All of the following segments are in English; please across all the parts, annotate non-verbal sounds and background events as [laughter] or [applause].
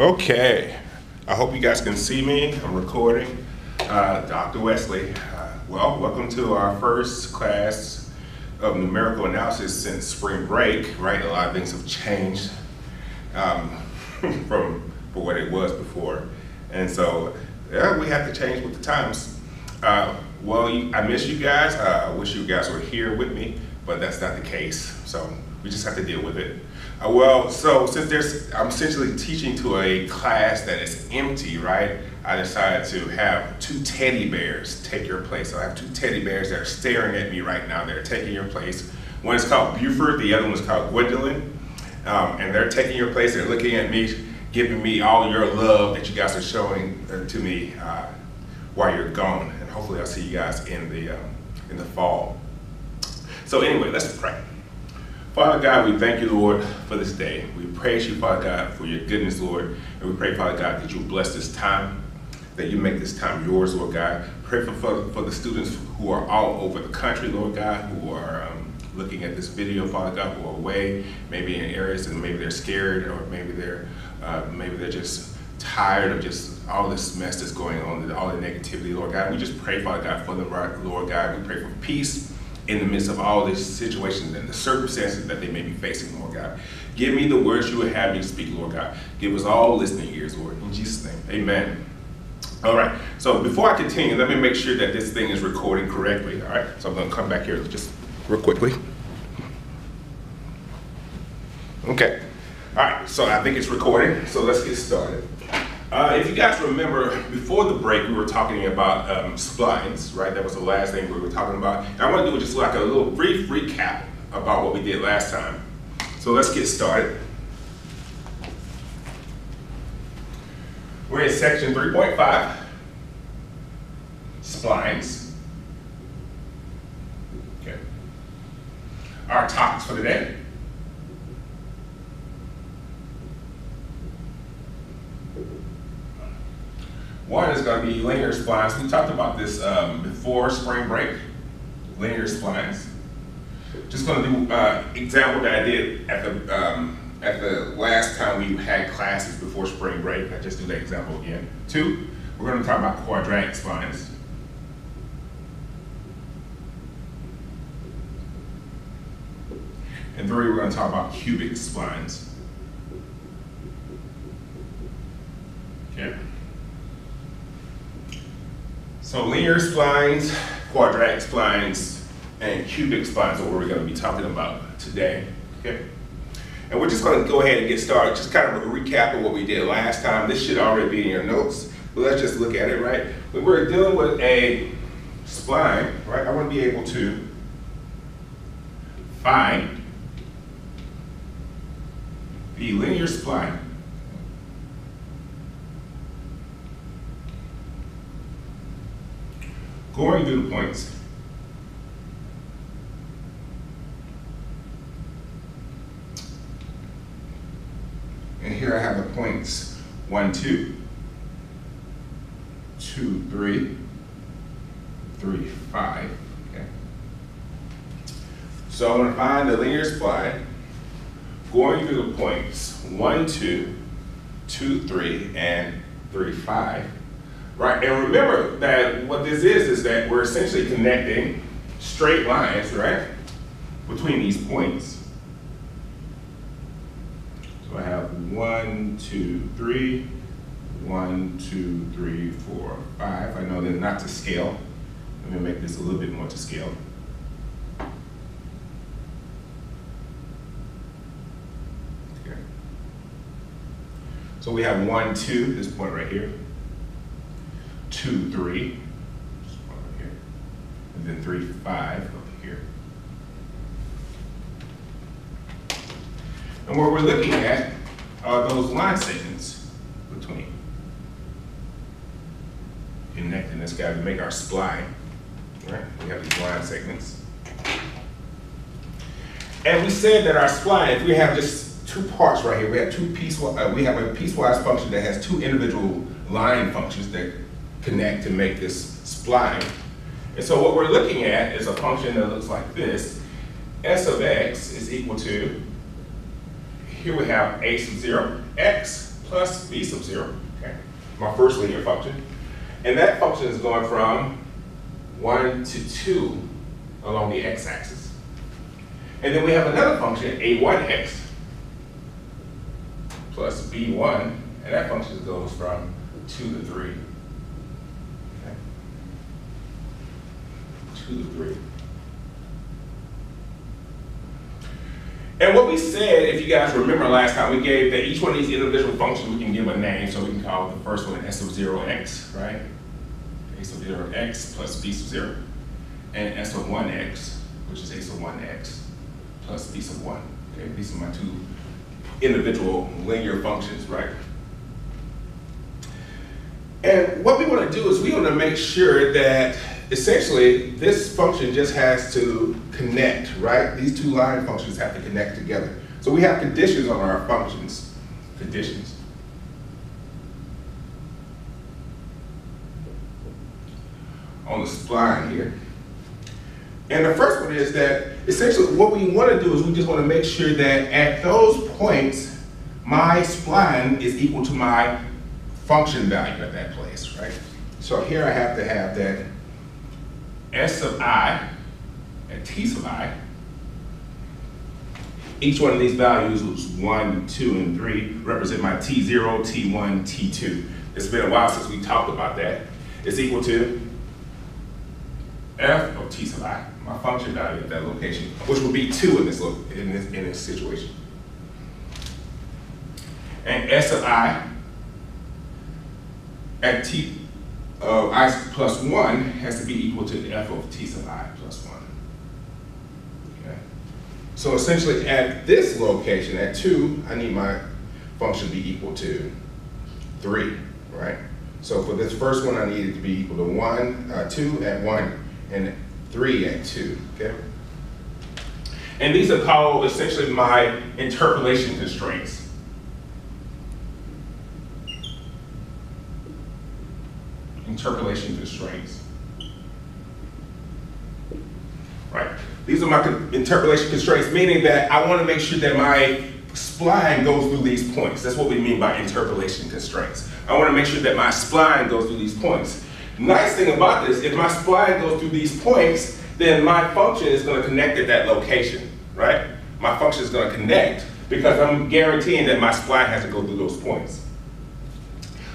Okay, I hope you guys can see me. I'm recording. Uh, Dr. Wesley, uh, well, welcome to our first class of numerical analysis since spring break, right? A lot of things have changed um, [laughs] from for what it was before. And so, yeah, we have to change with the times. Uh, well, I miss you guys. Uh, I wish you guys were here with me, but that's not the case. So we just have to deal with it. Uh, well, so since there's, I'm essentially teaching to a class that is empty, right? I decided to have two teddy bears take your place. So I have two teddy bears that are staring at me right now. They're taking your place. One is called Buford, the other one is called Gwendolyn. Um, and they're taking your place. They're looking at me, giving me all your love that you guys are showing uh, to me uh, while you're gone. And hopefully I'll see you guys in the, um, in the fall. So anyway, let's pray. Father God, we thank you, Lord, for this day. We praise you, Father God, for your goodness, Lord. And we pray, Father God, that you bless this time, that you make this time yours, Lord God. Pray for, for, for the students who are all over the country, Lord God, who are um, looking at this video, Father God, who are away, maybe in areas and maybe they're scared or maybe they're, uh, maybe they're just tired of just all this mess that's going on, all the negativity, Lord God. We just pray, Father God, for them, Lord God. We pray for peace in the midst of all these situations and the circumstances that they may be facing, Lord God. Give me the words you would have me speak, Lord God. Give us all listening ears, Lord. In Jesus' name, amen. All right, so before I continue, let me make sure that this thing is recording correctly, all right? So I'm gonna come back here just real quickly. Okay, all right, so I think it's recording, so let's get started. Uh, if you guys remember, before the break, we were talking about um, splines, right? That was the last thing we were talking about. And I want to do just like a little brief recap about what we did last time. So let's get started. We're in section 3.5, splines. Okay. Our topics for today One is going to be linear splines. We talked about this um, before spring break, linear splines. Just going to do uh, example that I did at the um, at the last time we had classes before spring break. I just do that example again. Two, we're going to talk about quadratic splines. And three, we're going to talk about cubic splines. Okay. So linear splines, quadratic splines, and cubic splines are what we're going to be talking about today. Okay. And we're just going to go ahead and get started. Just kind of a recap of what we did last time. This should already be in your notes, but let's just look at it, right? When we're dealing with a spline, right, I want to be able to find the linear spline going through the points. And here I have the points one, two, two, three, three, five. Okay. So I'm going to find the linear spline going through the points one, two, two, three, and three, five right? And remember that what this is, is that we're essentially connecting straight lines, right, between these points. So I have one, two, three, one, two, three, four, five. I know they're not to scale. Let me make this a little bit more to scale. Okay. So we have one, two, this point right here two, three, here, and then three, five over here. And what we're looking at are those line segments between. Connecting this guy to make our spline, right? We have these line segments. And we said that our spline, if we have just two parts right here, we have two piecewise, uh, we have a piecewise function that has two individual line functions that connect to make this spline. And so what we're looking at is a function that looks like this. S of x is equal to, here we have a sub 0, x plus b sub 0, okay? My first linear function. And that function is going from 1 to 2 along the x-axis. And then we have another function, a1x, plus b1, and that function goes from 2 to 3. Okay. 2 to 3. And what we said, if you guys remember last time, we gave that each one of these individual functions we can give a name, so we can call the first one s of 0 x, right? a sub 0 x plus b sub 0, and s of 1 x, which is a sub 1 x plus b sub 1. Okay, these are my two individual linear functions, right? And what we want to do is we want to make sure that essentially this function just has to connect, right? These two line functions have to connect together. So we have conditions on our functions, conditions. On the spline here. And the first one is that essentially what we want to do is we just want to make sure that at those points, my spline is equal to my function value at that place, right? So here I have to have that S of i and T sub i. Each one of these values, was 1, 2, and 3, represent my T0, T1, T2. It's been a while since we talked about that. It's equal to f of T sub i, my function value at that location, which would be 2 in this, in this, in this situation. And S of i at T of i plus 1 has to be equal to f of t sub i plus 1. Okay? So essentially at this location, at 2, I need my function to be equal to 3, right? So for this first one, I need it to be equal to 1, uh, 2 at 1, and 3 at 2, okay? And these are called essentially my interpolation constraints. Interpolation constraints. Right? These are my interpolation constraints, meaning that I want to make sure that my spline goes through these points. That's what we mean by interpolation constraints. I want to make sure that my spline goes through these points. Nice thing about this, if my spline goes through these points, then my function is going to connect at that location, right? My function is going to connect because I'm guaranteeing that my spline has to go through those points.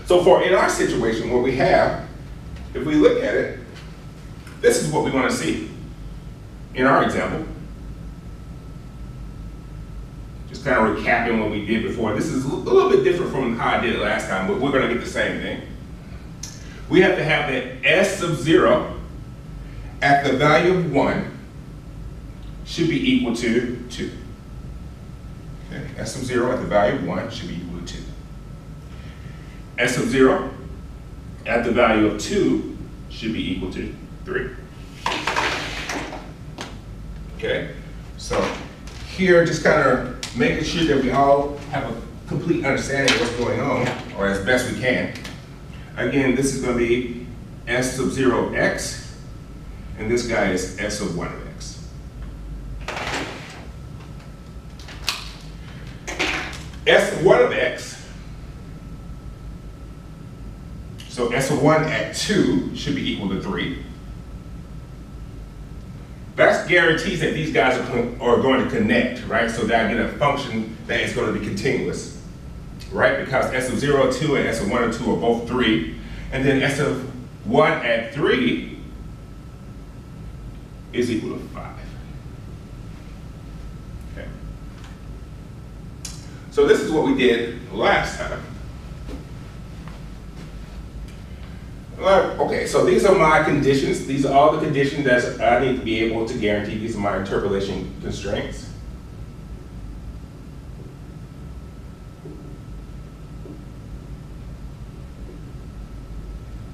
So for in our situation, what we have, if we look at it, this is what we want to see in our example. Just kind of recapping what we did before. This is a little bit different from how I did it last time, but we're going to get the same thing. We have to have that S of 0 at the value of 1 should be equal to 2. Okay, S of 0 at the value of 1 should be equal to 2 s of 0 at the value of 2 should be equal to 3. Okay, so here just kind of making sure that we all have a complete understanding of what's going on, or as best we can. Again, this is going to be s sub 0 x, and this guy is s of 1 of x. s of 1 of x So S of 1 at 2 should be equal to 3. That guarantees that these guys are, going to connect, right? So that I get a function that is going to be continuous, right? Because S of 0, 2, and S of 1 and 2 are both 3. And then S of 1 at 3 is equal to 5. Okay. So this is what we did last time. Okay, so these are my conditions. These are all the conditions that I need to be able to guarantee. These are my interpolation constraints.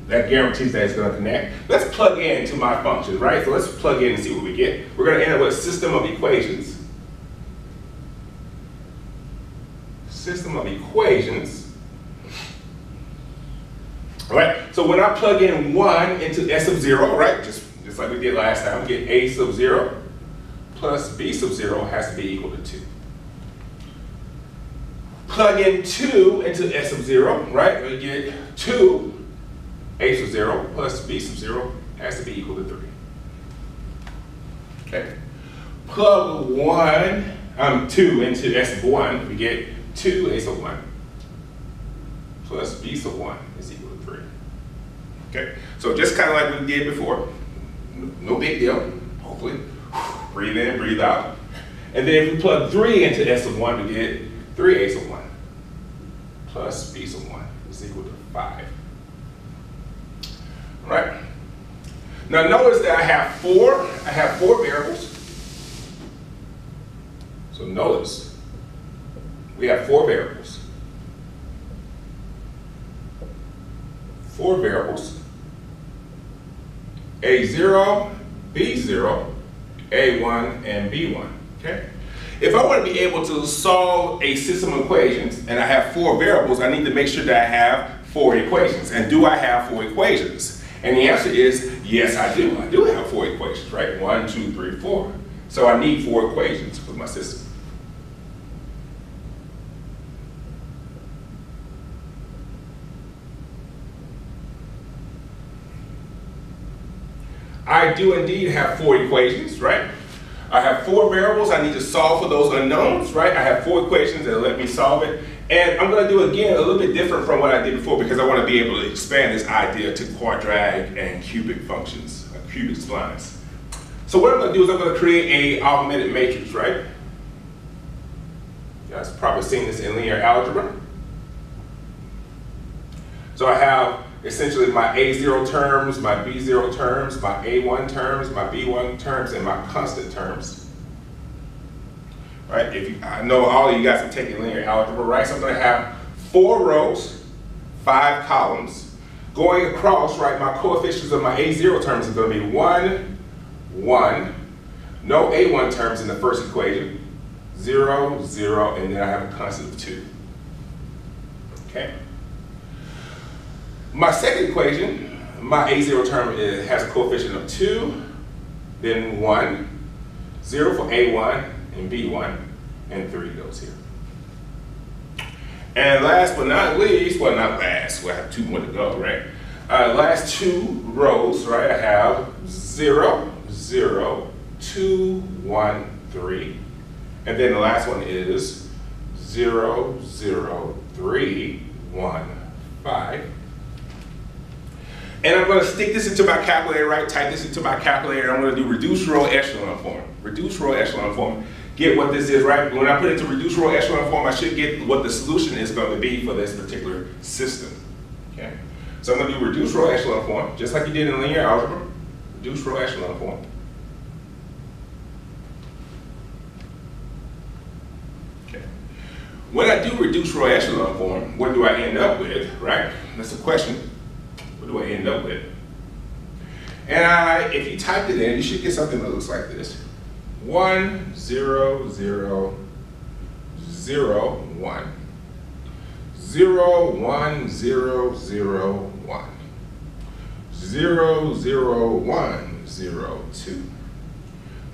That guarantees that it's going to connect. Let's plug in to my functions, right? So let's plug in and see what we get. We're going to end up with a system of equations. System of equations right? So when I plug in one into S of zero, right, just, just like we did last time, we get A sub zero plus B sub zero has to be equal to two. plug in 2 into S of 0, right? We get 2 A sub 0 plus B sub 0 has to be equal to 3. Okay. Plug 1, um, 2 into S of 1, we get 2 A sub 1 plus B sub 1 is equal to 3. Okay, so just kind of like we did before, no big deal, hopefully. [sighs] Breathe in, breathe out. And then if we plug 3 into S of 1, we get 3 A of 1 plus B of 1 is equal to 5. All right? Now notice that I have four, I have four variables. So notice, we have four variables. Four variables. A0, B0, A1, and B1, okay? If I want to be able to solve a system of equations and I have four variables, I need to make sure that I have four equations. And do I have four equations? And the answer is yes, I do. I do have four equations, right? One, two, three, four. So I need four equations for my system. I do indeed have four equations, right? I have four variables. I need to solve for those unknowns, right? I have four equations that let me solve it. And I'm going to do again a little bit different from what I did before because I want to be able to expand this idea to quadratic and cubic functions, uh, cubic splines. So what I'm to do is I'm going to create a augmented matrix, right? You guys probably seen this in linear algebra. So I have essentially my A0 terms, my B0 terms, my A1 terms, my B1 terms, and my constant terms. Right? If you, I know all of you guys have taken linear algebra, right? So I'm going to have four rows, five columns. Going across, right, my coefficients of my A0 terms are going to be 1, 1, no A1 terms in the first equation, 0, 0, and then I have a constant of 2. Okay? My second equation, my A0 term is, has a coefficient of 2, then 1, 0 for A1 and B1, and 3 goes here. And last but not least, well not last, we have two more to go, right? Uh, last two rows, right, I have 0, 0, 2, 1, 3. And then the last one is 0, 0, 3, 1, 5. And I'm gonna stick this into my calculator, right? Type this into my calculator. I'm gonna do reduced row echelon form. Reduced row echelon form. Get what this is, right? When I put it into reduced row echelon form, I should get what the solution is going to be for this particular system. Okay? So I'm gonna do reduced row echelon form, just like you did in linear algebra. Reduced row echelon form. Okay. When I do reduced row echelon form, what do I end up with, right? That's the question what do I end up with? And I, if you typed it in, you should get something that looks like this. One, zero, zero, zero, one. Zero, one, zero, zero, one. Zero, zero, one, zero, two.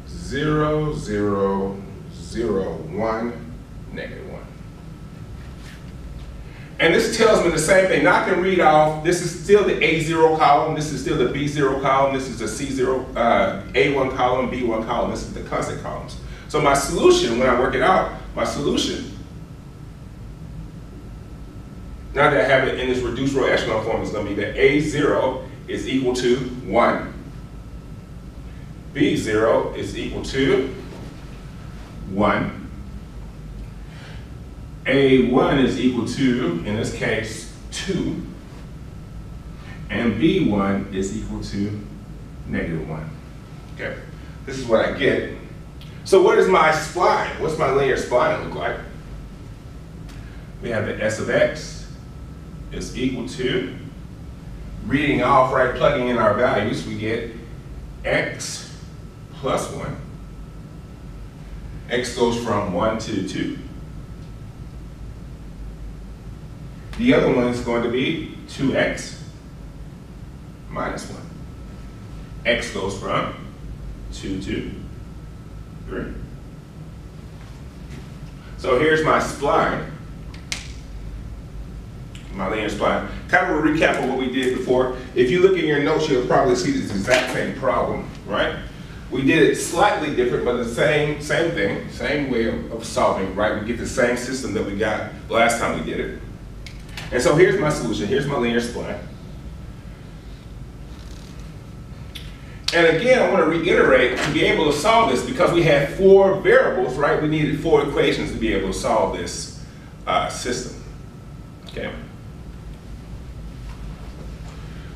Zero, zero, zero, one, negative. And this tells me the same thing. Now I can read off, this is still the A0 column, this is still the B0 column, this is the C0, uh, A1 column, B1 column, this is the constant columns. So my solution, when I work it out, my solution, now that I have it in this reduced row echelon form, is going to be that A0 is equal to 1. B0 is equal to 1. A1 is equal to, in this case, 2, and B1 is equal to negative 1. Okay, this is what I get. So what is my spline? What's my linear spline look like? We have the S of x is equal to, reading off, right, plugging in our values, we get x plus 1. x goes from 1 to 2. The other one is going to be 2x minus 1. x goes from 2 to 3. So here's my spline. my linear spline. Kind of a recap of what we did before. If you look in your notes, you'll probably see this exact same problem, right? We did it slightly different, but the same same thing, same way of, of solving, right? We get the same system that we got last time we did it. And so here's my solution. Here's my linear spline. And again, I want to reiterate, to be able to solve this, because we had four variables, right? We needed four equations to be able to solve this uh, system, okay?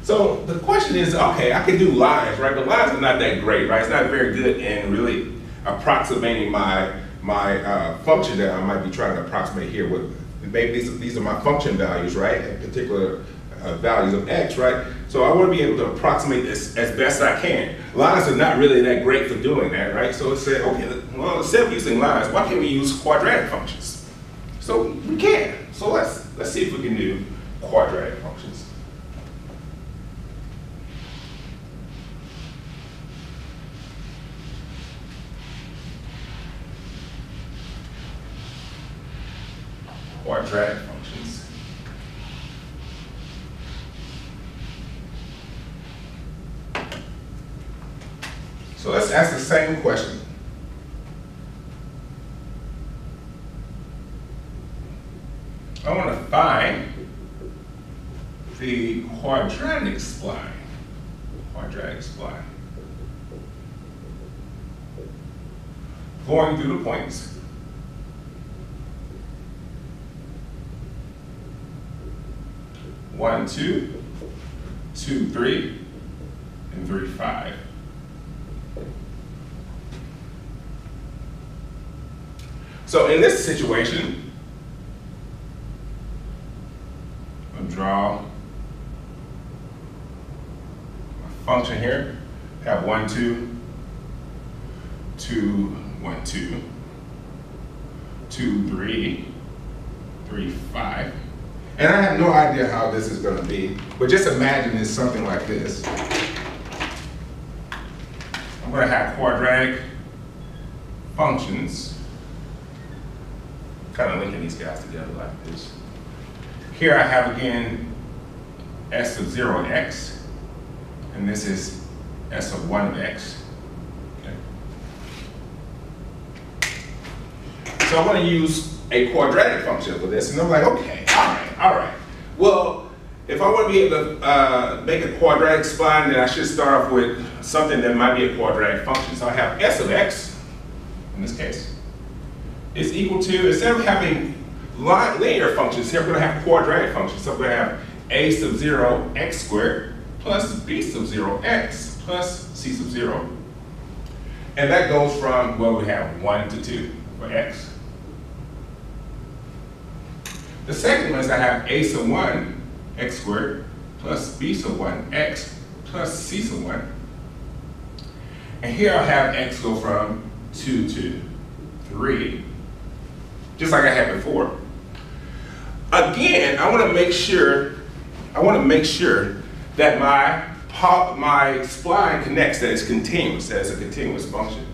So the question is, okay, I can do lines, right? But lines are not that great, right? It's not very good in really approximating my my uh, function that I might be trying to approximate here. With maybe these, these are my function values, right? In particular uh, values of x, right? So I want to be able to approximate this as best I can. Lines are not really that great for doing that, right? So it said, okay, well, instead of using lines, why can't we use quadratic functions? So we can. So let's let's see if we can do quadratic functions. Quadratic functions. So let's ask the same question. I want to find the quadratic spline. Quadratic spline. Going through the points. One, two, two, three, and three, five. So in this situation, I'll draw my function here. I Have one, two, two, one, two, two, three, three, five. And I have no idea how this is going to be, but just imagine it's something like this. I'm going to have quadratic functions kind of linking these guys together like this. Here I have again s of 0 x, and this is s of 1 of x. Okay. So I'm going to use a quadratic function for this, and I'm like, okay, all right. Well, if I want to be able to uh, make a quadratic spline, then I should start off with something that might be a quadratic function. So I have s of x, in this case, is equal to, instead of having linear functions here, we're going to have quadratic functions. So we're going to have a sub 0 x squared plus b sub 0 x plus c sub 0. And that goes from, well, we have 1 to 2 for x. The second one is I have a sub 1 x squared plus b sub 1 x plus c sub 1. And here I have x go from 2 to 3 just like I had before. Again, I want to make sure, I want to make sure that my my spline connects, that it's continuous, that it's a continuous function.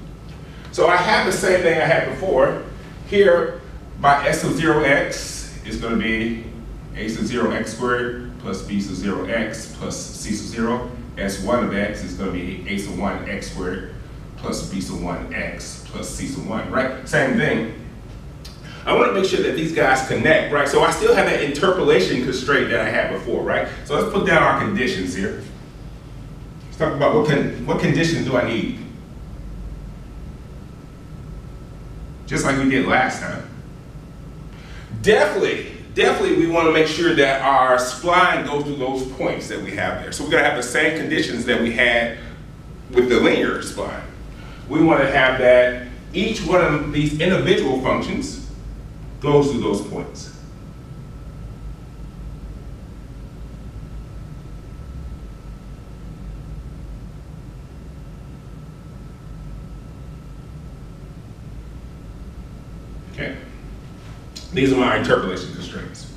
So I have the same thing I had before. Here, my s of 0x is going to be a sub 0x squared plus b sub 0x plus c sub 0. s1 of x is going to be a sub 1x squared plus b sub 1x plus c sub 1, right? Same thing. I want to make sure that these guys connect, right? So I still have that interpolation constraint that I had before, right? So let's put down our conditions here. Let's talk about what, con what conditions do I need? Just like we did last time. Definitely, definitely we want to make sure that our spline goes through those points that we have there. So we're going to have the same conditions that we had with the linear spline. We want to have that each one of these individual functions goes through those points. Okay? These are my interpolation constraints.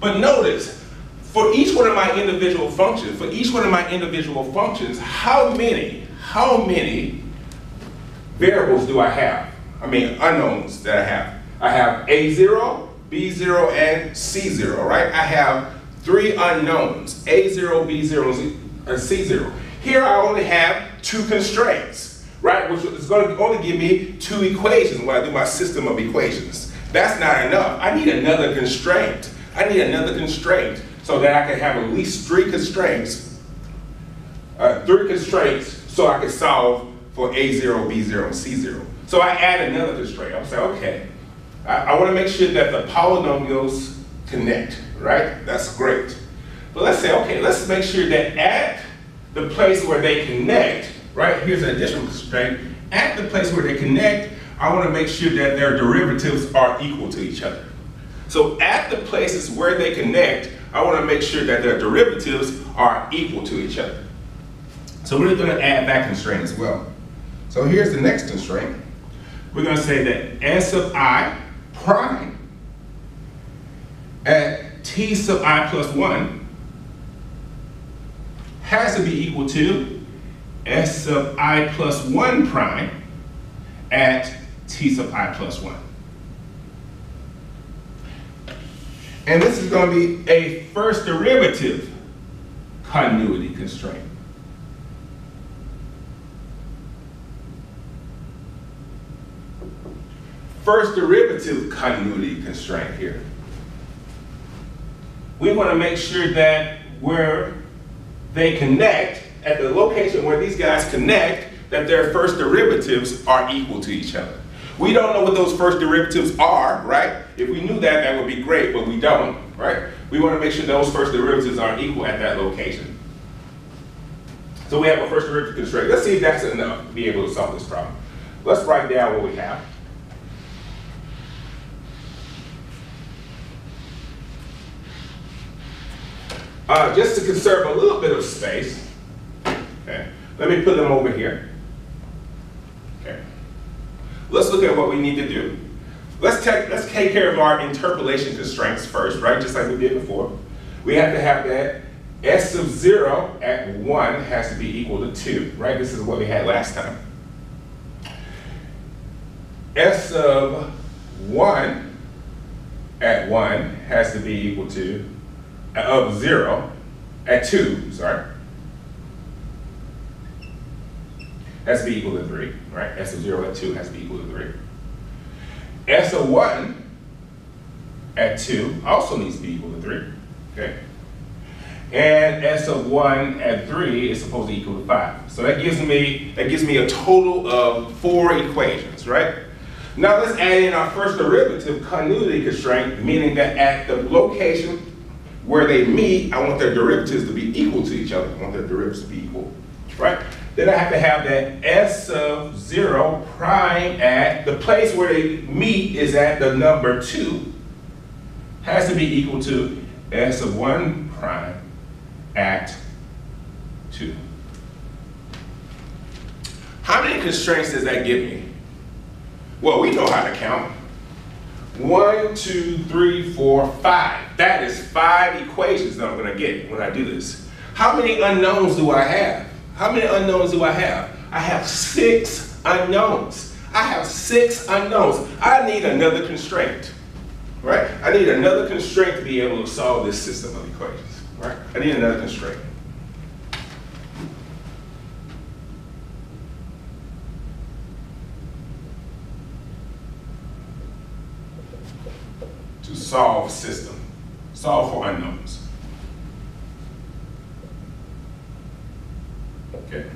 But notice, for each one of my individual functions, for each one of my individual functions, how many, how many variables do I have? I mean, unknowns that I have. I have A0, B0, and C0, right? I have three unknowns, A0, B0, and C0. Here I only have two constraints, right? Which is going to only give me two equations when I do my system of equations. That's not enough. I need another constraint. I need another constraint so that I can have at least three constraints, uh, three constraints so I can solve for A0, B0, and C0. So I add another constraint. I'm saying, okay, I, I want to make sure that the polynomials connect, right? That's great. But let's say, okay, let's make sure that at the place where they connect, right, here's an additional constraint, at the place where they connect, I want to make sure that their derivatives are equal to each other. So at the places where they connect, I want to make sure that their derivatives are equal to each other. So we're going to add that constraint as well. So here's the next constraint. We're going to say that S of i prime at t sub i plus 1 has to be equal to S sub i plus 1 prime at t sub i plus 1. And this is going to be a first derivative continuity constraint. First derivative continuity constraint here. We want to make sure that where they connect, at the location where these guys connect, that their first derivatives are equal to each other. We don't know what those first derivatives are, right? If we knew that, that would be great, but we don't, right? We want to make sure those first derivatives aren't equal at that location. So we have a first derivative constraint. Let's see if that's enough to be able to solve this problem. Let's write down what we have. Uh, just to conserve a little bit of space, okay, let me put them over here. Okay. Let's look at what we need to do. Let's take, let's take care of our interpolation constraints first, right? Just like we did before. We have to have that S of zero at one has to be equal to two, right? This is what we had last time. S of one at one has to be equal to of zero at two, sorry, has to be equal to three, right? S of zero at two has to be equal to three. S of one at two also needs to be equal to three, okay? And S of one at three is supposed to equal to five. So that gives me, that gives me a total of four equations, right? Now let's add in our first derivative continuity constraint, meaning that at the location where they meet, I want their derivatives to be equal to each other. I want their derivatives to be equal, right? Then I have to have that S of zero prime at, the place where they meet is at the number two, has to be equal to S of one prime at two. How many constraints does that give me? Well, we know how to count. One, two, three, four, five. That is five equations that I'm going to get when I do this. How many unknowns do I have? How many unknowns do I have? I have six unknowns. I have six unknowns. I need another constraint, right? I need another constraint to be able to solve this system of equations, right? I need another constraint. to solve system, solve for unknowns. Okay.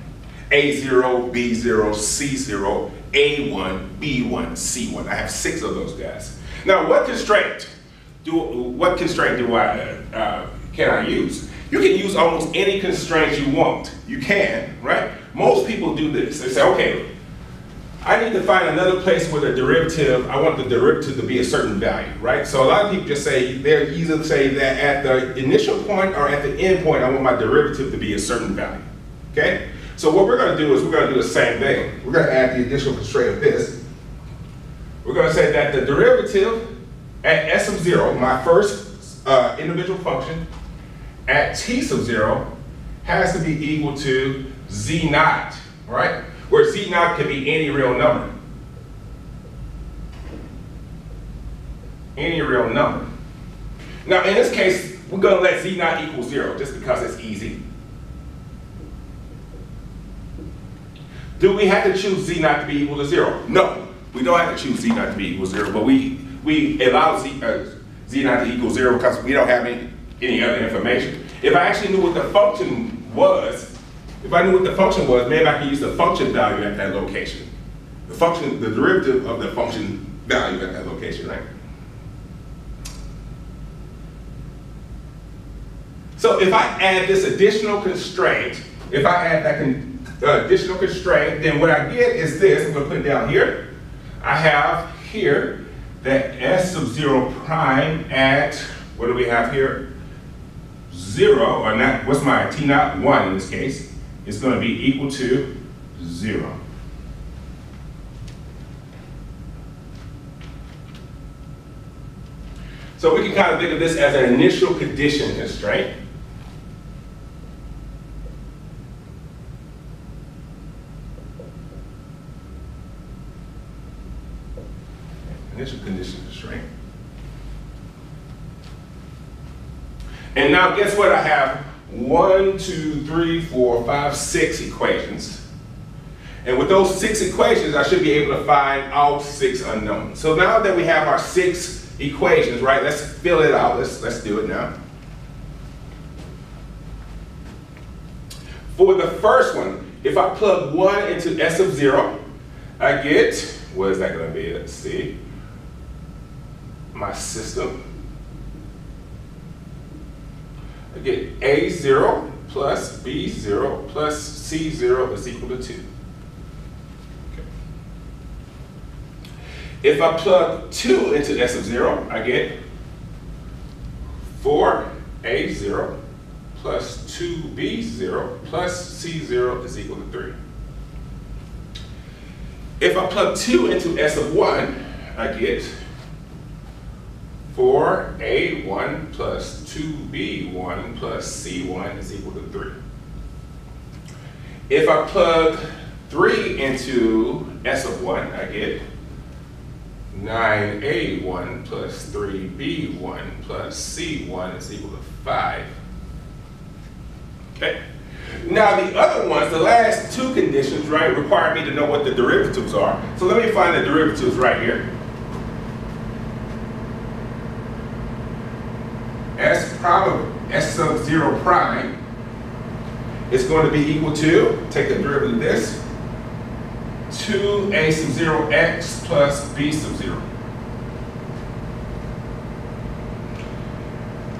A0, B0, C0, A1, B1, C1. I have six of those guys. Now, what constraint do what constraint do I uh, can I use? You can use almost any constraint you want. You can, right? Most people do this. They say, okay, I need to find another place where the derivative, I want the derivative to be a certain value, right? So a lot of people just say, they're either say that at the initial point or at the end point, I want my derivative to be a certain value, okay? So what we're gonna do is we're gonna do the same thing. We're gonna add the additional constraint of this. We're gonna say that the derivative at s of zero, my first uh, individual function, at t sub zero has to be equal to z naught, right? Where Z naught can be any real number. Any real number. Now, in this case, we're going to let Z naught equal zero, just because it's easy. Do we have to choose Z naught to be equal to zero? No, we don't have to choose Z naught to be equal to zero, but we, we allow Z, uh, Z to equal zero because we don't have any, any other information. If I actually knew what the function was, if I knew what the function was, maybe I could use the function value at that location. The function, the derivative of the function value at that location, right? So if I add this additional constraint, if I add that con uh, additional constraint, then what I get is this, I'm gonna put it down here. I have here that S sub zero prime at, what do we have here? Zero, or not, what's my T naught, one in this case, is gonna be equal to zero. So we can kind of think of this as an initial condition constraint. initial condition constraint. And now guess what? I have one, two, three, four, five, six equations. And with those six equations, I should be able to find all six unknowns. So now that we have our six equations, right, let's fill it out. Let's, let's do it now. For the first one, if I plug one into S of zero, I get, what is that gonna be? Let's see my system. I get A0 plus B0 plus C0 is equal to 2. Okay. If I plug 2 into S of 0, I get 4A0 plus 2B0 plus C0 is equal to 3. If I plug 2 into S of 1, I get 4a1 plus 2b1 plus c1 is equal to 3. If I plug 3 into s of 1, I get 9a1 plus 3b1 plus c1 is equal to 5. Okay. Now the other ones, the last two conditions, right, require me to know what the derivatives are. So let me find the derivatives right here. Of S sub 0 prime is going to be equal to, take the derivative of this, 2a sub 0 x plus b sub 0.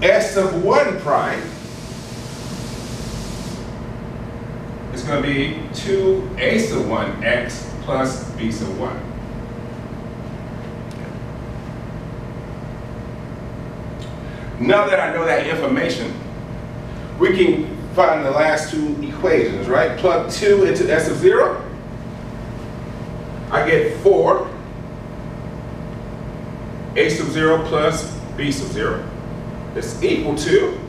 S sub 1 prime is going to be 2a sub 1 x plus b sub 1. Now that I know that information, we can find the last two equations, right? Plug 2 into S of 0. I get 4 A sub 0 plus B sub 0 is equal to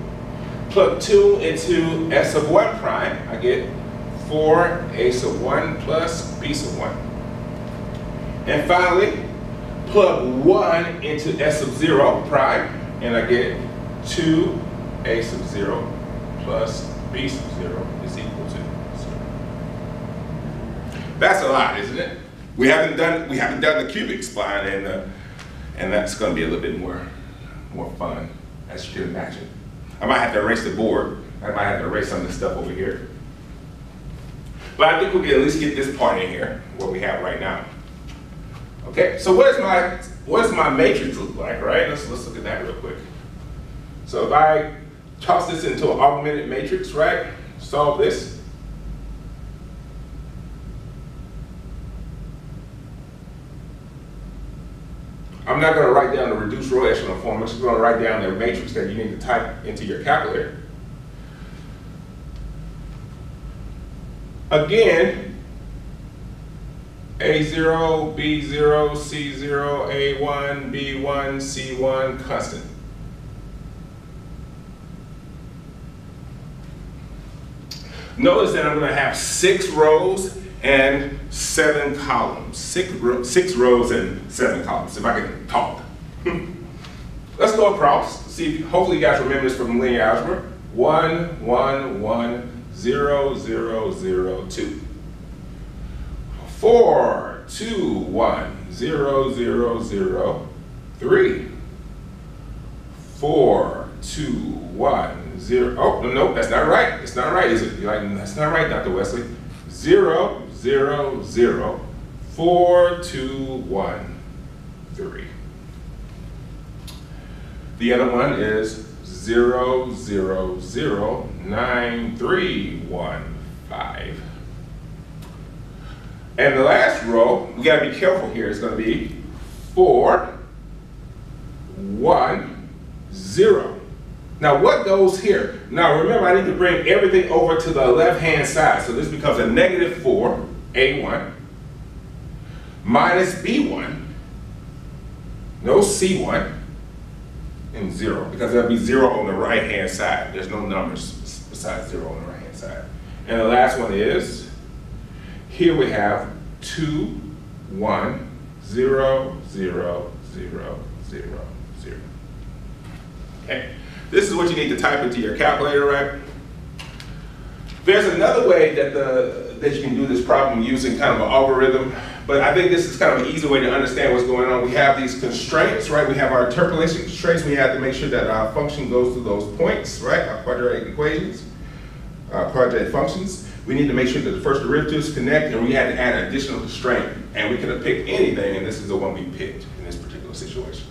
plug 2 into S of 1 prime. I get 4 A sub 1 plus B sub 1. And finally, plug 1 into S of 0 prime and I get 2 a sub 0 plus b sub 0 is equal to 0. That's a lot, isn't it? We haven't done we haven't done the cubic spline, and uh, and that's going to be a little bit more more fun, as you can imagine. I might have to erase the board. I might have to erase some of this stuff over here. But I think we can at least get this part in here, what we have right now. Okay, so what is my what does my matrix look like, right? Let's, let's look at that real quick. So if I toss this into an augmented matrix, right, solve this. I'm not going to write down the reduced row echelon form. I'm just going to write down the matrix that you need to type into your calculator. Again, a0, B0, C0, A1, B1, C1, constant. Notice that I'm going to have six rows and seven columns, six, six rows and seven columns, if I can talk. [laughs] Let's go across, see, if, hopefully you guys remember this from linear algebra. One, one, one, zero, zero, zero, two. Four, two, one, zero, zero, zero, three. Four, two, one, zero. Oh, no, no, that's not right. It's not right, is it? You're like, mm, that's not right, Dr. Wesley. Zero, zero, zero, four, two, one, three. The other one is zero, zero, zero, nine, three, one, five. And the last row, we gotta be careful here, it's gonna be four, one, zero. Now what goes here? Now remember I need to bring everything over to the left-hand side. So this becomes a negative four, A1, minus B1, no C1, and zero, because there'll be zero on the right-hand side. There's no numbers besides zero on the right-hand side. And the last one is, here we have two, one, zero, zero, zero, zero, zero. Okay, this is what you need to type into your calculator, right? There's another way that the that you can do this problem using kind of an algorithm but I think this is kind of an easy way to understand what's going on. We have these constraints, right? We have our interpolation constraints. We have to make sure that our function goes through those points, right? Our quadratic equations, our quadratic functions. We need to make sure that the first derivatives connect, and we had to add an additional constraint. And we could have picked anything, and this is the one we picked in this particular situation.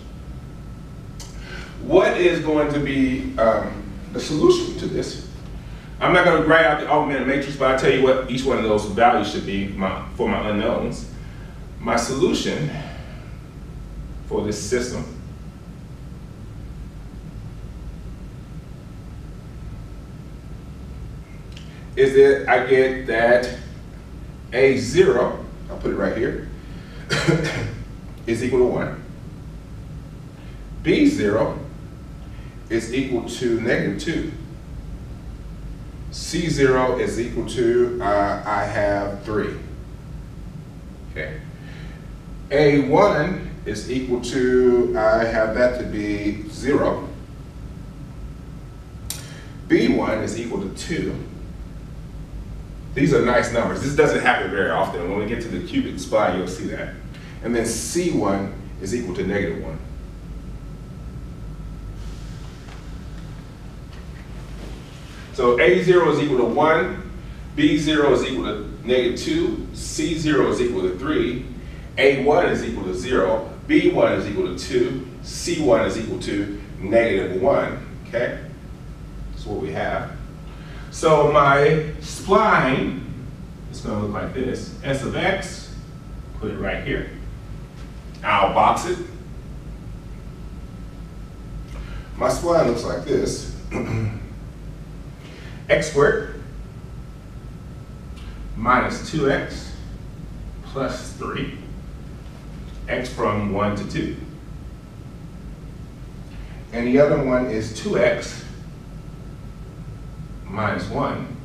What is going to be um, the solution to this? I'm not going to write out the augmented matrix, but I'll tell you what each one of those values should be my, for my unknowns. My solution for this system is that I get that A0, I'll put it right here, [coughs] is equal to 1. B0 is equal to negative 2. C0 is equal to, uh, I have 3. Okay. A1 is equal to, I have that to be 0. B1 is equal to 2. These are nice numbers. This doesn't happen very often. When we get to the cubic spline, you'll see that. And then C1 is equal to negative 1. So A0 is equal to 1, B0 is equal to negative 2, C0 is equal to 3, A1 is equal to 0, B1 is equal to 2, C1 is equal to negative 1, okay? That's what we have. So my spline is going to look like this. S of x, put it right here. I'll box it. My spline looks like this. [clears throat] x squared minus 2x plus 3, x from 1 to 2. And the other one is 2x minus 1,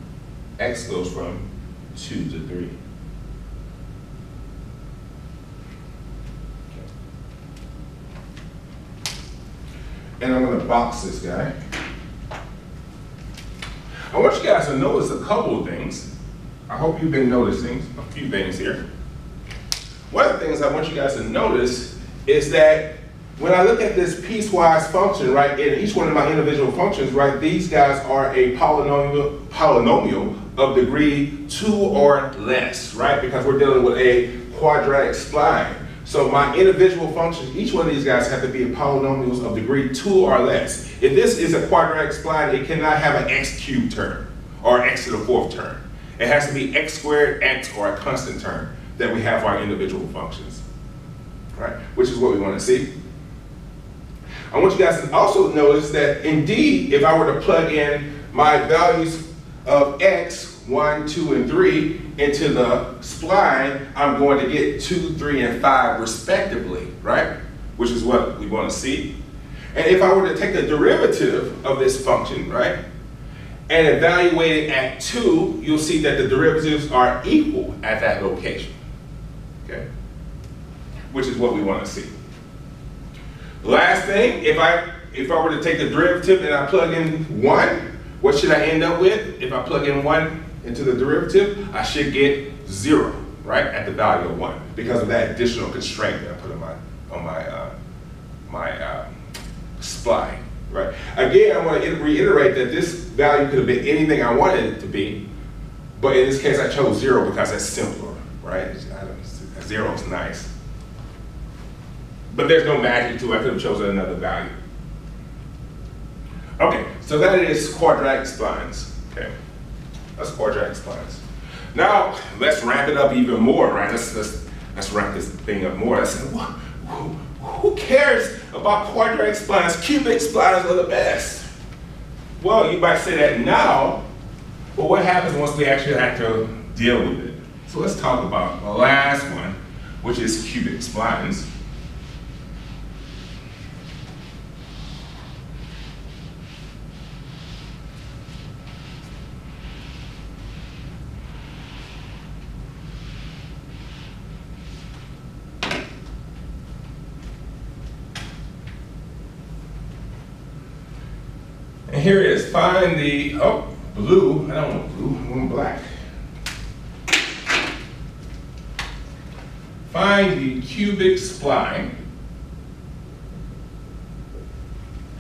x goes from 2 to 3. And I'm going to box this guy. I want you guys to notice a couple of things. I hope you've been noticing a few things here. One of the things I want you guys to notice is that when I look at this piecewise function, right, in each one of my individual functions, right, these guys are a polynomial, polynomial of degree two or less, right, because we're dealing with a quadratic spline. So my individual functions, each one of these guys have to be polynomials of degree two or less. If this is a quadratic spline, it cannot have an x cubed term or x to the fourth term. It has to be x squared x or a constant term that we have for our individual functions, right? Which is what we want to see. I want you guys to also notice that indeed, if I were to plug in my values of x, 1, 2, and 3, into the spline, I'm going to get 2, 3, and 5 respectively, right? Which is what we want to see. And if I were to take the derivative of this function, right? and evaluate it at two, you'll see that the derivatives are equal at that location. Okay? Which is what we want to see. Last thing, if I if I were to take the derivative and I plug in one, what should I end up with? If I plug in one into the derivative, I should get zero, right, at the value of one, because of that additional constraint that I put on my on my uh, my uh, spline, right? Again, I want to reiterate that this value could have been anything I wanted it to be, but in this case, I chose zero because that's simpler, right? Zero is nice. But there's no magic to it. I could have chosen another value. Okay, so that is quadratic splines. Okay, that's quadratic splines. Now let's ramp it up even more, right? Let's let's let's ramp this thing up more. Let's say, who, who cares about quadratic splines? Cubic splines are the best. Well, you might say that now, but what happens once we actually have to deal with it? So let's talk about the last one, which is cubic splines. And here it is, find the, oh, blue, I don't want blue, I want black. Find the cubic spline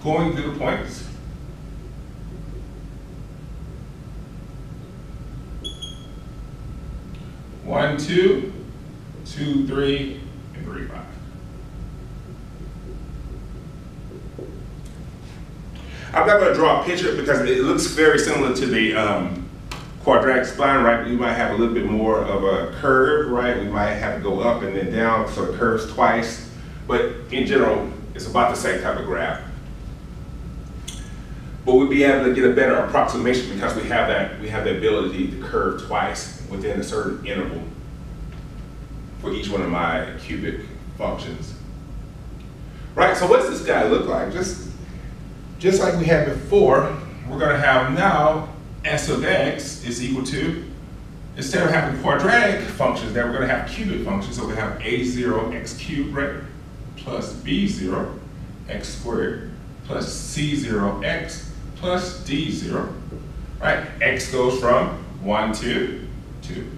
going through the points. One, two, two, three, and three, five. I'm not going to draw a picture because it looks very similar to the um, quadratic spline, right? We might have a little bit more of a curve, right? We might have to go up and then down, so it curves twice. But in general, it's about the same type of graph. But we'd be able to get a better approximation because we have that we have the ability to curve twice within a certain interval for each one of my cubic functions. Right, so what's this guy look like? Just just like we had before, we're going to have now s of x is equal to, instead of having quadratic functions there, we're going to have cubic functions. So we have a0 x cubed, right, plus b0 x squared plus c0 x plus d0, right? x goes from 1 to 2.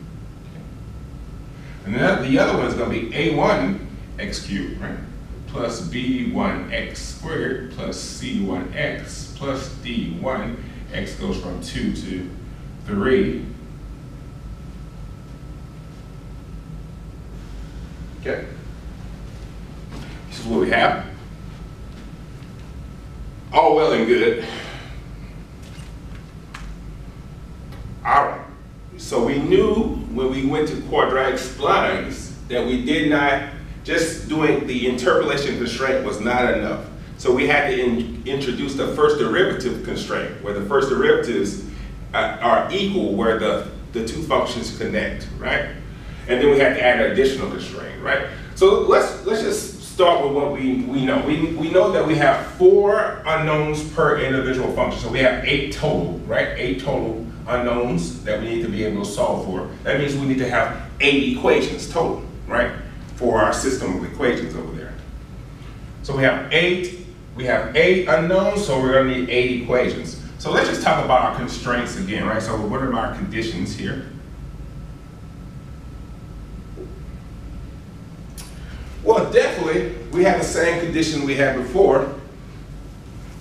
And then the other one is going to be a1 x cubed, right? Plus b1x squared plus c1x plus d1. x goes from 2 to 3. Okay. This is what we have. All well and good. All right. So we knew when we went to quadratic splines that we did not just doing the interpolation constraint was not enough. So we had to in, introduce the first derivative constraint, where the first derivatives uh, are equal, where the, the two functions connect, right? And then we had to add an additional constraint, right? So let's let's just start with what we, we know. We, we know that we have four unknowns per individual function. So we have eight total, right? Eight total unknowns that we need to be able to solve for. That means we need to have eight equations total, right? For our system of equations over there. So we have eight, we have eight unknowns, so we're gonna need eight equations. So let's just talk about our constraints again, right? So what are our conditions here? Well, definitely, we have the same condition we had before,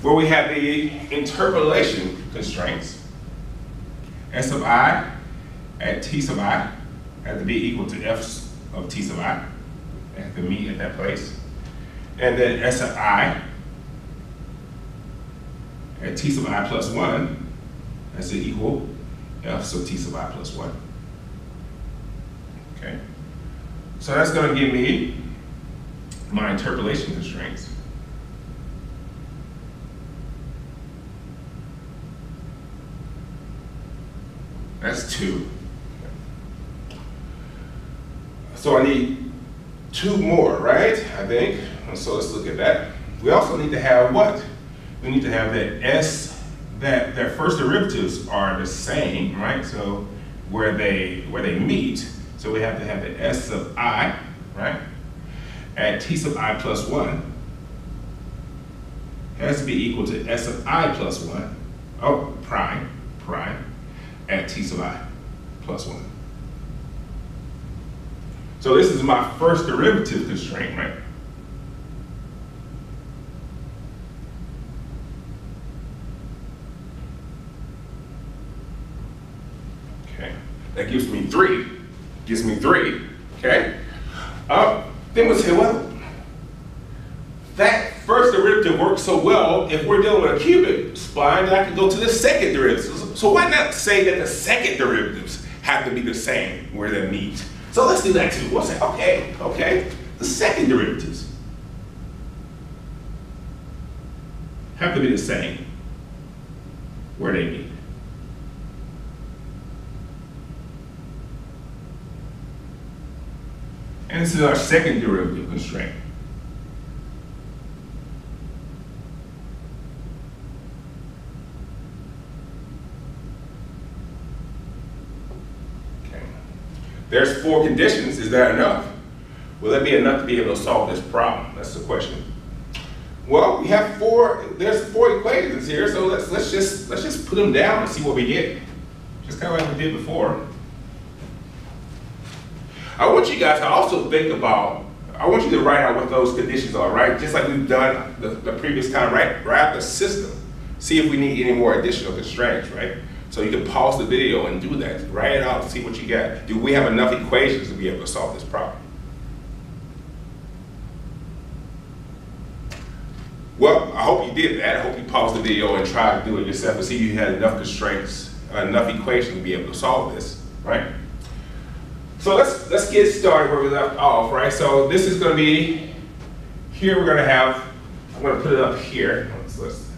where we have the interpolation constraints. S of i at t sub i has to be equal to f of t sub i have to meet at that place. And then S of I at T sub i plus 1, that's equal F sub T sub i plus 1. Okay? So that's going to give me my interpolation constraints. That's 2. So I need two more, right? I think. So let's look at that. We also need to have what? We need to have that S that their first derivatives are the same, right? So where they where they meet, so we have to have the s of i, right? At t sub i plus 1 has to be equal to s of i plus 1, oh, prime, prime, at t sub i plus 1. So this is my first derivative constraint, right? Okay, that gives me three, gives me three, okay? Uh, then we say, well, that first derivative works so well, if we're dealing with a cubic spline, then I can go to the second derivative. So why not say that the second derivatives have to be the same where they meet? So let's do that too. We'll say, okay, okay, the second derivatives have to be the same where they meet. And this is our second derivative constraint. Okay. There's four conditions. Is that enough? Will that be enough to be able to solve this problem? That's the question. Well, we have four. There's four equations here, so let's let's just let's just put them down and see what we get. Just kind of like we did before. I want you guys to also think about. I want you to write out what those conditions are, right? Just like we've done the, the previous time, right? Write the system. See if we need any more additional constraints, right? So you can pause the video and do that. Write it out see what you get. Do we have enough equations to be able to solve this problem? Well, I hope you did that. I hope you paused the video and tried to do it yourself and see if you had enough constraints, enough equations to be able to solve this, right? So let's let's get started where we left off, right? So this is going to be here. We're going to have. I'm to put it up here. Let's, let's,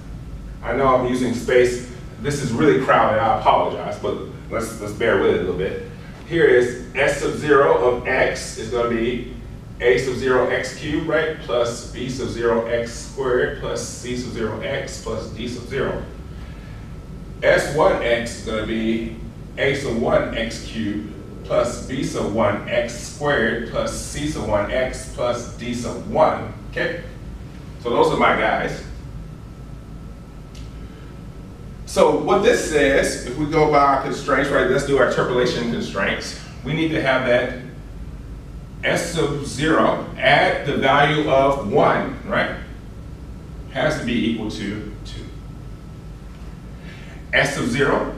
I know I'm using space. This is really crowded. I apologize, but let's let's bear with it a little bit. Here is s sub zero of x is going to be a sub zero x cubed, right? Plus b sub zero x squared plus c sub zero x plus d sub zero. S1x is going to be a sub 1 x cubed plus b sub 1 x squared plus c sub 1 x plus d sub 1. Okay? So those are my guys. So what this says, if we go by our constraints, right, let's do our interpolation constraints. We need to have that s sub 0 at the value of 1, right, has to be equal to 2. s sub 0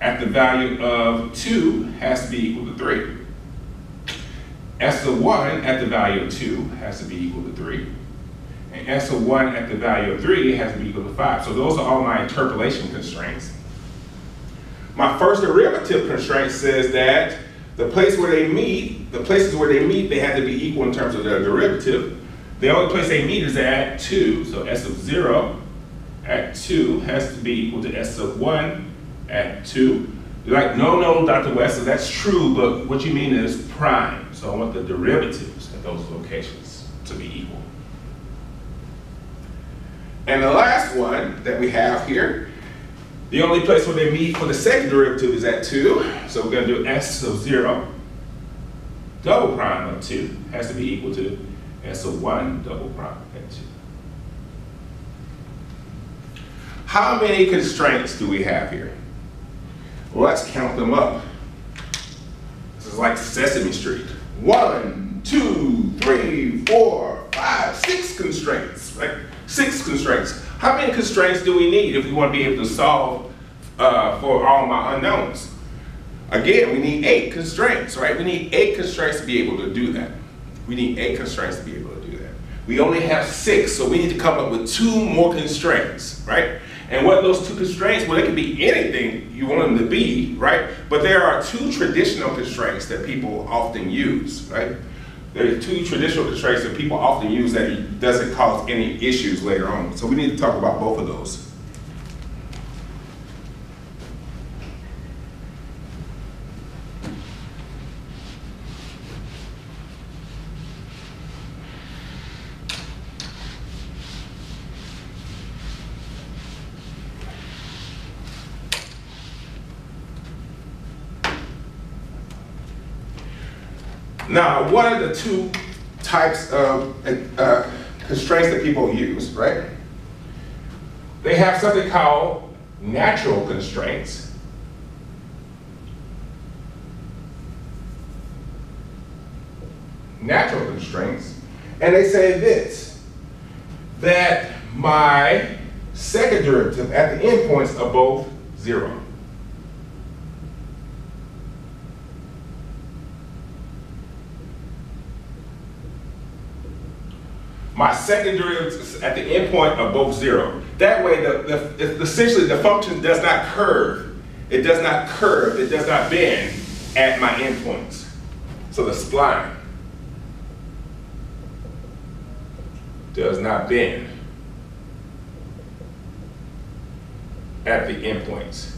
at the value of 2 has to be equal to 3. S of 1 at the value of 2 has to be equal to 3. And S of 1 at the value of 3 has to be equal to 5. So those are all my interpolation constraints. My first derivative constraint says that the place where they meet, the places where they meet, they have to be equal in terms of their derivative. The only place they meet is at 2, so S of 0 at 2 has to be equal to S of 1 at 2. You're like, no, no, Dr. West, so that's true, but what you mean is prime. So I want the derivatives at those locations to be equal. And the last one that we have here, the only place where they meet for the second derivative is at 2. So we're going to do s of 0 double prime of 2 has to be equal to s of 1 double prime at 2. How many constraints do we have here? Well, let's count them up. This is like Sesame Street. One, two, three, four, five, six constraints, right? Six constraints. How many constraints do we need if we want to be able to solve uh, for all my unknowns? Again, we need eight constraints, right? We need eight constraints to be able to do that. We need eight constraints to be able to do that. We only have six, so we need to come up with two more constraints, right? And what those two constraints, well, it can be anything you want them to be, right? But there are two traditional constraints that people often use, right? There are two traditional constraints that people often use that doesn't cause any issues later on. So we need to talk about both of those. Now, what are the two types of uh, constraints that people use, right? They have something called natural constraints. Natural constraints. And they say this, that my second derivative at the endpoints are both zero. My second derivatives at the endpoint are both zero. That way, the, the, essentially the function does not curve. It does not curve, it does not bend at my endpoints. So the spline does not bend at the endpoints.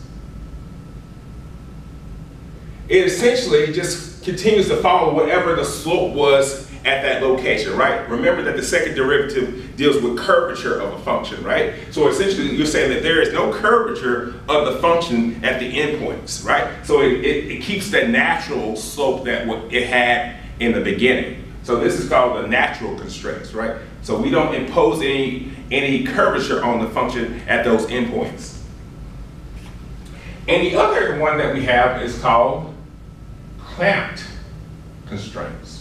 It essentially just continues to follow whatever the slope was at that location, right? Remember that the second derivative deals with curvature of a function, right? So essentially you're saying that there is no curvature of the function at the endpoints, right? So it, it, it keeps that natural slope that it had in the beginning. So this is called the natural constraints, right? So we don't impose any, any curvature on the function at those endpoints. And the other one that we have is called clamped constraints.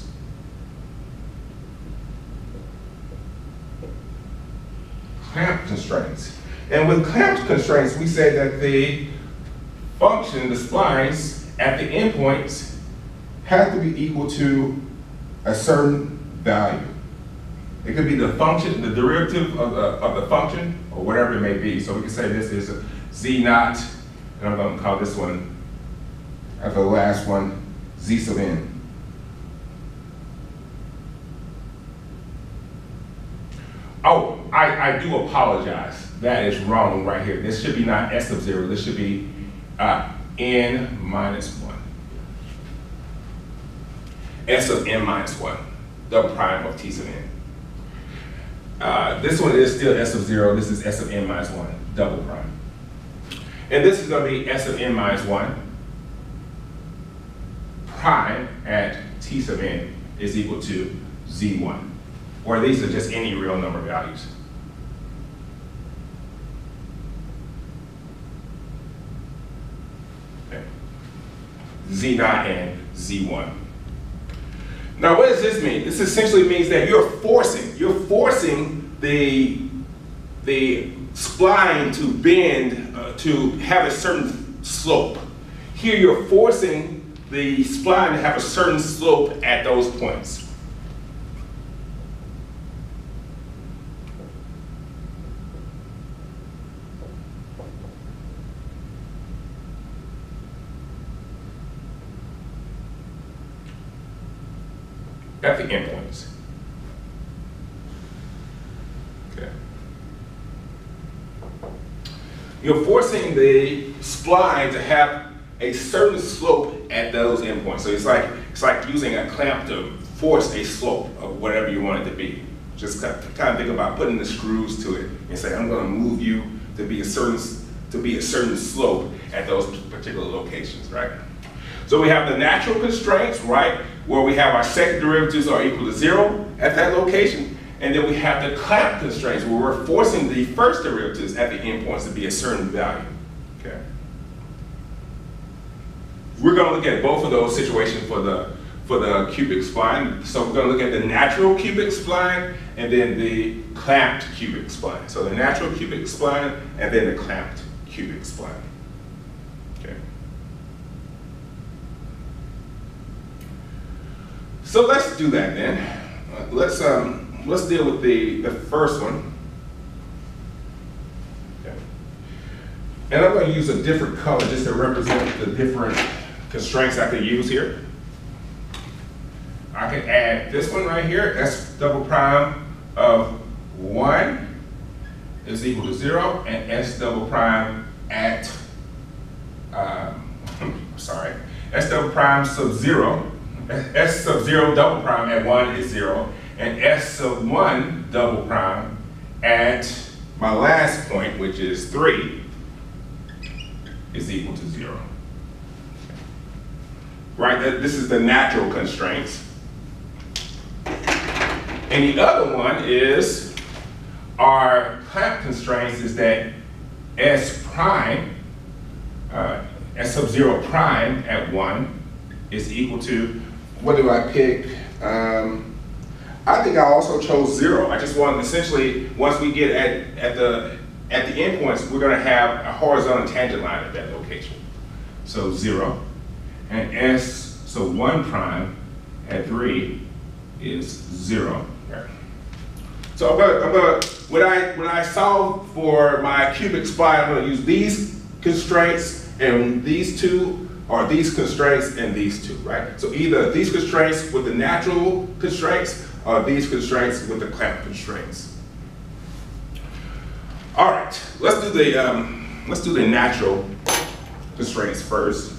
Clamped constraints. And with clamp constraints, we say that the function, the splines, at the endpoints have to be equal to a certain value. It could be the function, the derivative of the, of the function, or whatever it may be. So we can say this is z naught, and I'm going to call this one, as the last one, z sub n. Oh, I, I do apologize. That is wrong right here. This should be not S of zero. This should be uh, N minus one. S of N minus one, double prime of T sub N. Uh, this one is still S of zero. This is S of N minus one, double prime. And this is gonna be S of N minus one prime at T sub N is equal to Z1 or these are just any real number values. Z0 and Z1. Now what does this mean? This essentially means that you're forcing, you're forcing the, the spline to bend uh, to have a certain slope. Here you're forcing the spline to have a certain slope at those points. At the endpoints. Okay. You're forcing the spline to have a certain slope at those endpoints. So it's like it's like using a clamp to force a slope of whatever you want it to be. Just kind of, think about putting the screws to it and say, I'm going to move you to be a certain to be a certain slope at those particular locations, right? So we have the natural constraints, right, where we have our second derivatives are equal to zero at that location. And then we have the clamp constraints where we're forcing the first derivatives at the endpoints to be a certain value, okay? We're gonna look at both of those situations for the, for the cubic spline. So we're gonna look at the natural cubic spline and then the clamped cubic spline. So the natural cubic spline and then the clamped cubic spline. So let's do that then. Let's um, let's deal with the the first one. Okay. And I'm going to use a different color just to represent the different constraints I could use here. I can add this one right here, S double prime of one is equal to zero, and S double prime at, um, [laughs] sorry, S double prime sub zero S sub zero double prime at one is zero, and S sub one double prime at my last point, which is three, is equal to zero. Right, this is the natural constraints. And the other one is our clamp constraints is that S prime, uh, S sub zero prime at one is equal to, what do I pick? Um, I think I also chose zero. I just want essentially, once we get at, at the at the endpoints, we're gonna have a horizontal tangent line at that location. So zero. And S, so one prime at three is zero. Right. So I'm gonna, I'm gonna, when I, when I solve for my cubic spline, I'm gonna use these constraints and these two, or these constraints and these two, right? So either these constraints with the natural constraints, or these constraints with the clamp constraints. All right, let's do the, um, let's do the natural constraints first.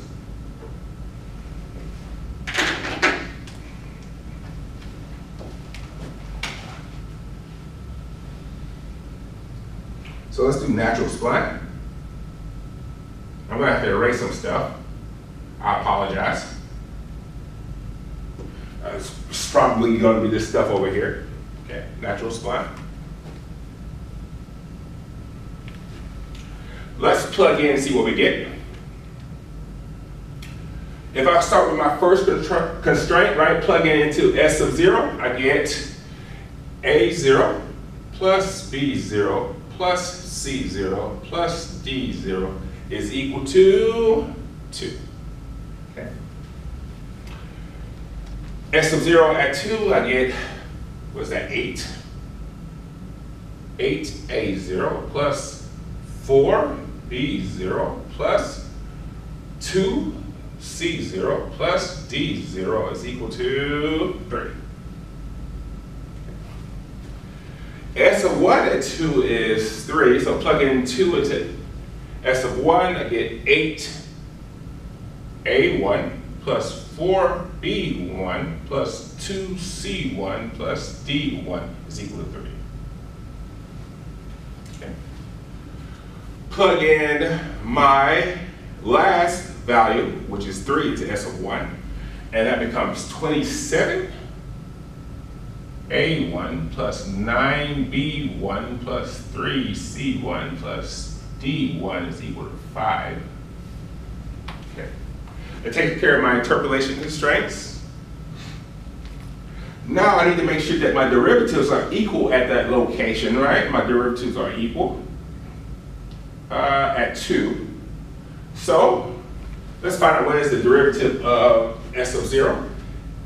So let's do natural spline. I'm gonna have to erase some stuff. I apologize. Uh, it's, it's probably gonna be this stuff over here. Okay, natural spline. Let's plug in and see what we get. If I start with my first constraint, right, plug in into S of zero, I get A0 plus B0 plus C0 plus D0 is equal to 2. S of 0 at 2, I get, what's that, 8? 8A0 plus 4B0 plus 2C0 plus D0 is equal to 3. S of 1 at 2 is 3, so plug in 2 into S of 1, I get 8A1 plus 4B1 plus 2C1 plus D1 is equal to 3. Okay. Plug in my last value, which is 3 to S of 1, and that becomes 27 a1 plus 9B1 plus 3C1 plus D1 is equal to 5. It takes care of my interpolation constraints. Now I need to make sure that my derivatives are equal at that location, right? My derivatives are equal uh, at 2. So let's find out what is the derivative of S of 0.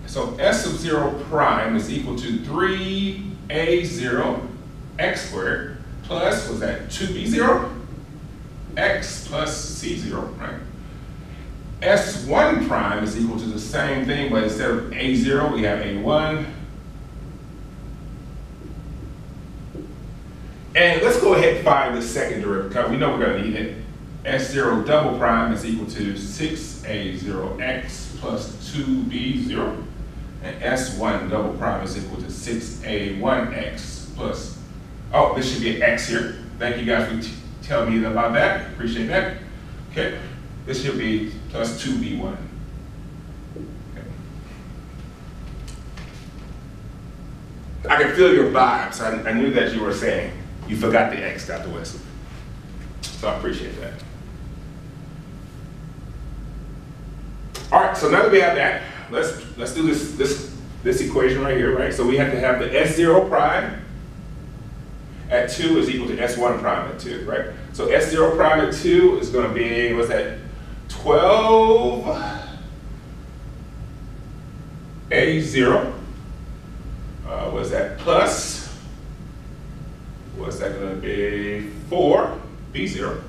So S of 0 prime is equal to 3a0 x squared plus, was that 2b0? x plus c0, right? S1 prime is equal to the same thing, but instead of a0, we have a1. And let's go ahead and find the second derivative, because we know we're going to need it. S0 double prime is equal to 6a0x plus 2b0. And S1 double prime is equal to 6A1X plus, oh, this should be an X here. Thank you guys for telling me about that. Appreciate that. Okay, this should be plus 2B1. Okay. I can feel your vibes. I, I knew that you were saying you forgot the X, Dr. Wesley. So I appreciate that. All right, so now that we have that, let's let's do this this this equation right here, right? So we have to have the S0 prime at 2 is equal to S1 prime at 2, right? So S0 prime at 2 is going to be, what's that, 12 A0. Uh, what's that, plus, what's that going to be, 4 B0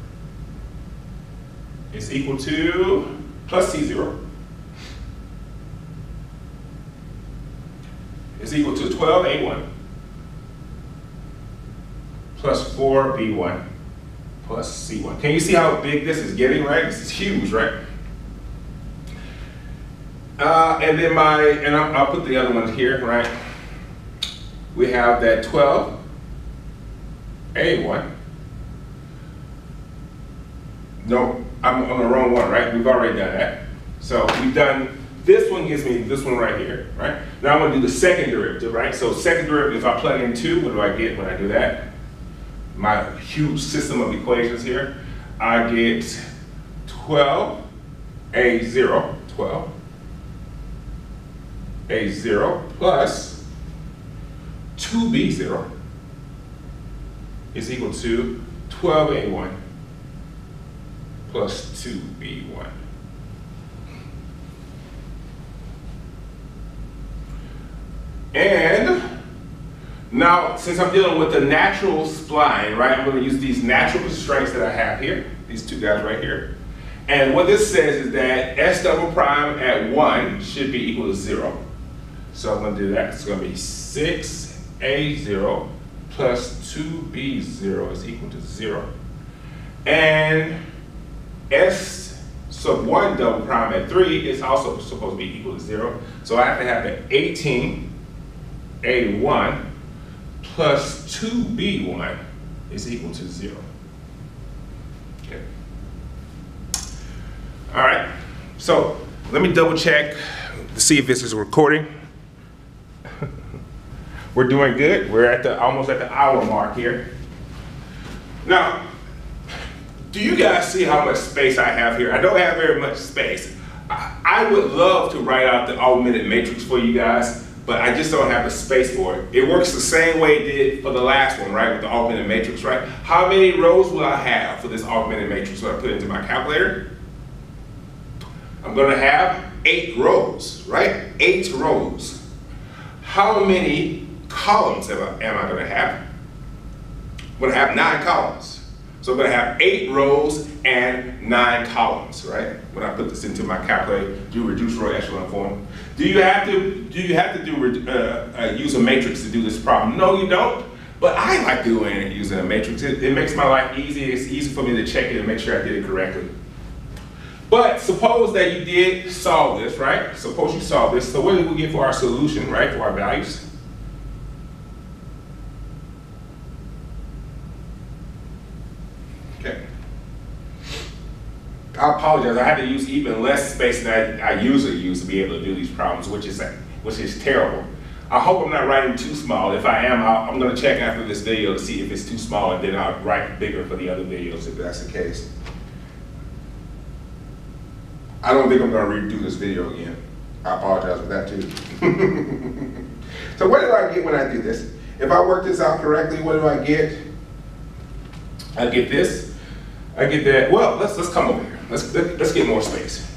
is equal to plus C0 is equal to 12A1 plus 4B1 plus C1. Can you see how big this is getting, right? This is huge, right? Uh, and then my, and I'll, I'll put the other ones here, right? We have that 12A1. No, I'm on the wrong one, right? We've already done that. So we've done This one gives me this one right here, right? Now I'm gonna do the second derivative, right? So second derivative, if I plug in two, what do I get when I do that? My huge system of equations here. I get 12, A0, 12, A0 plus 2B0 is equal to 12A1 plus 2B1. And now, since I'm dealing with the natural spline, right, I'm going to use these natural constraints that I have here, these two guys right here. And what this says is that S double prime at 1 should be equal to 0. So I'm going to do that. It's going to be 6A0 plus 2B0 is equal to 0. And S sub 1 double prime at 3 is also supposed to be equal to 0. So I have to have the 18 A1 plus 2B1 is equal to 0. Okay. All right, so let me double check to see if this is recording. [laughs] We're doing good. We're at the almost at the hour mark here. Now, do you guys see how much space I have here? I don't have very much space. I, I would love to write out the augmented matrix for you guys, but I just don't have the space for it. It works the same way it did for the last one, right, with the augmented matrix, right? How many rows will I have for this augmented matrix when I put into my calculator? I'm gonna have eight rows, right? Eight rows. How many columns am I, am I gonna have? I'm gonna have nine columns. So I'm gonna have eight rows and nine columns, right? When I put this into my calculator, do reduce row echelon form. Do you have to do you have to do uh, uh, use a matrix to do this problem? No, you don't. But I like doing it using a matrix. It, it makes my life easy. It's easy for me to check it and make sure I did it correctly. But suppose that you did solve this, right? Suppose you solve this. So what do we get for our solution, right, for our values? Okay. I apologize. I had to use even less space than I, I usually use to be able to do these problems, which is which is terrible. I hope I'm not writing too small. If I am, i am going to check after this video to see if it's too small, and then I'll write bigger for the other videos if that's the case. I don't think I'm going to redo this video again. I apologize for that too. [laughs] so what do I get when I do this? If I work this out correctly, what do I get? I get this. I get that. Well, let's let's come over Let's let's get more space.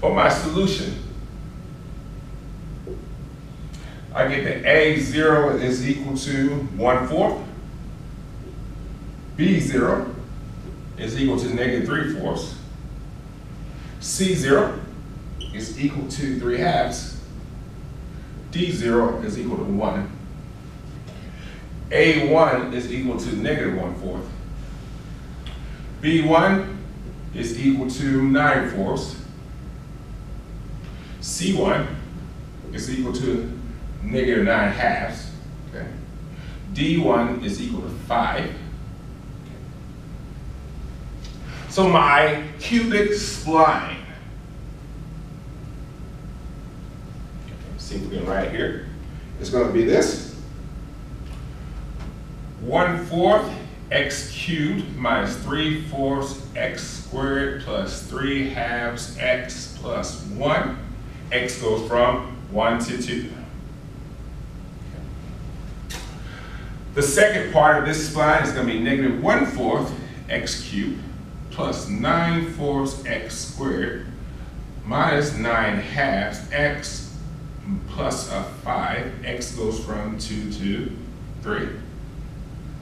For my solution, I get that A0 is equal to 1 fourth. B0 is equal to negative 3 fourths. C0 is equal to 3 halves. D0 is equal to 1. A1 is equal to negative 1 fourth. B1 is equal to 9 fourths. C1 is equal to negative 9 halves. Okay. D1 is equal to 5. So my cubic spline, see if we can write here, is going to be this. 1 fourth x cubed minus 3 fourths x squared plus 3 halves x plus 1. x goes from 1 to 2. The second part of this spline is going to be negative 1 fourth x cubed plus 9 fourths x squared minus 9 halves x plus a 5. x goes from 2 to 3.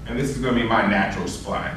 And this is going to be my natural spline.